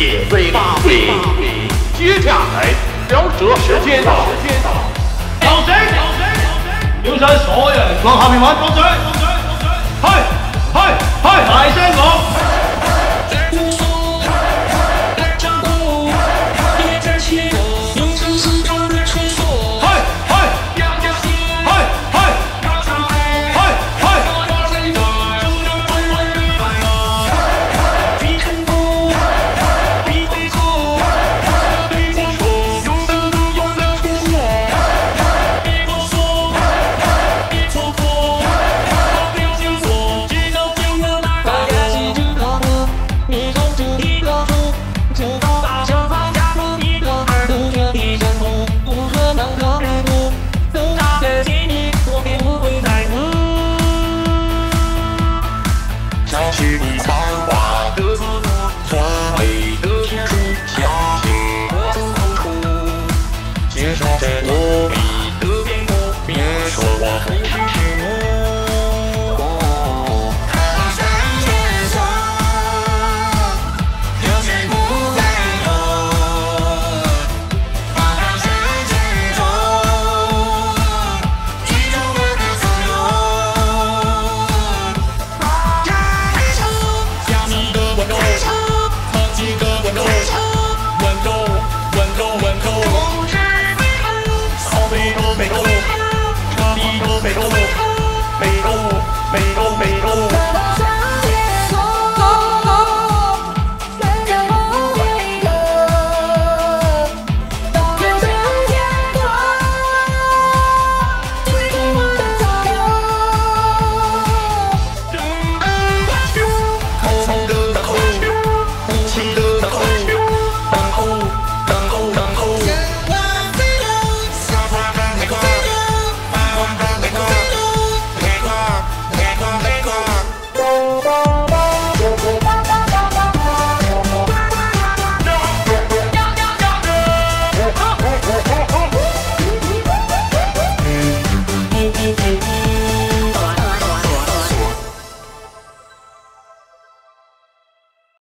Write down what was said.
点飞，接下来聊蛇时间到，时谁到，谁贼谁，刘山所有，老哈密湾。Oh.